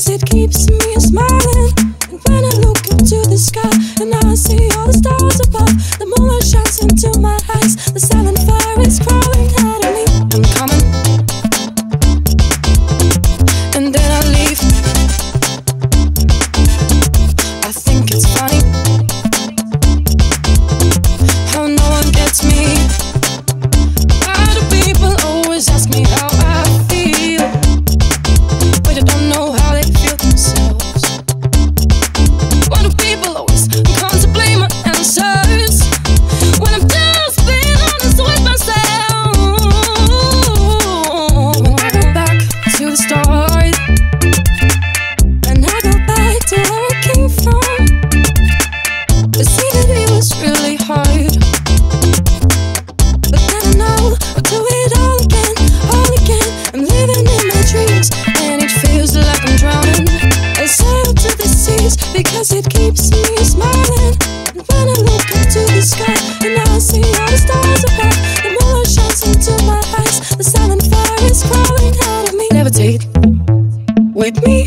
Cause it keeps me hesitate with me.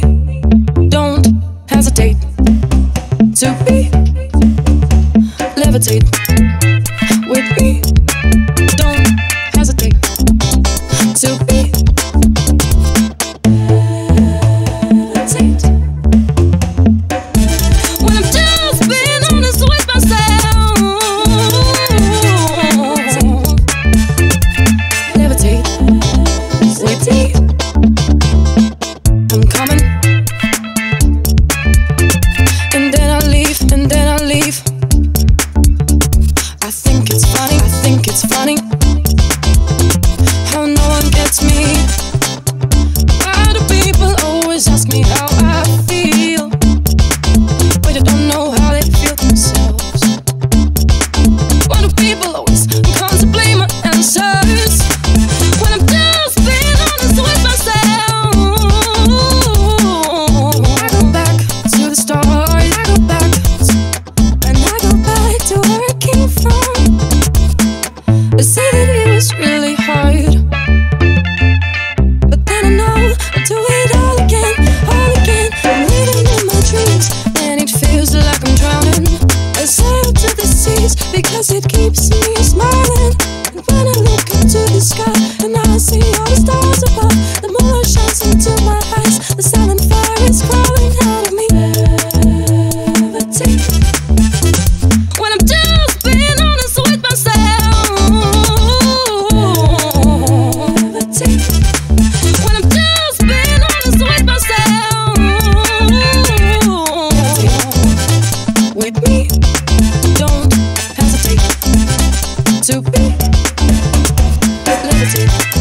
Don't hesitate to be levitate with me. because it keeps me music.